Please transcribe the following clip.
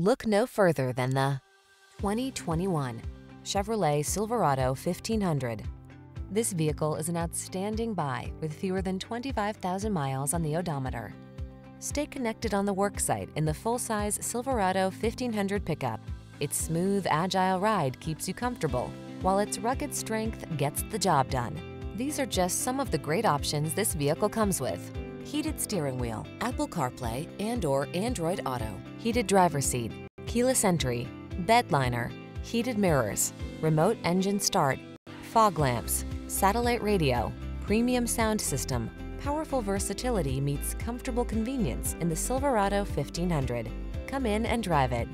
Look no further than the 2021 Chevrolet Silverado 1500. This vehicle is an outstanding buy with fewer than 25,000 miles on the odometer. Stay connected on the worksite in the full-size Silverado 1500 pickup. Its smooth, agile ride keeps you comfortable, while its rugged strength gets the job done. These are just some of the great options this vehicle comes with. Heated steering wheel, Apple CarPlay and or Android Auto, heated driver seat, keyless entry, bed liner, heated mirrors, remote engine start, fog lamps, satellite radio, premium sound system, powerful versatility meets comfortable convenience in the Silverado 1500. Come in and drive it.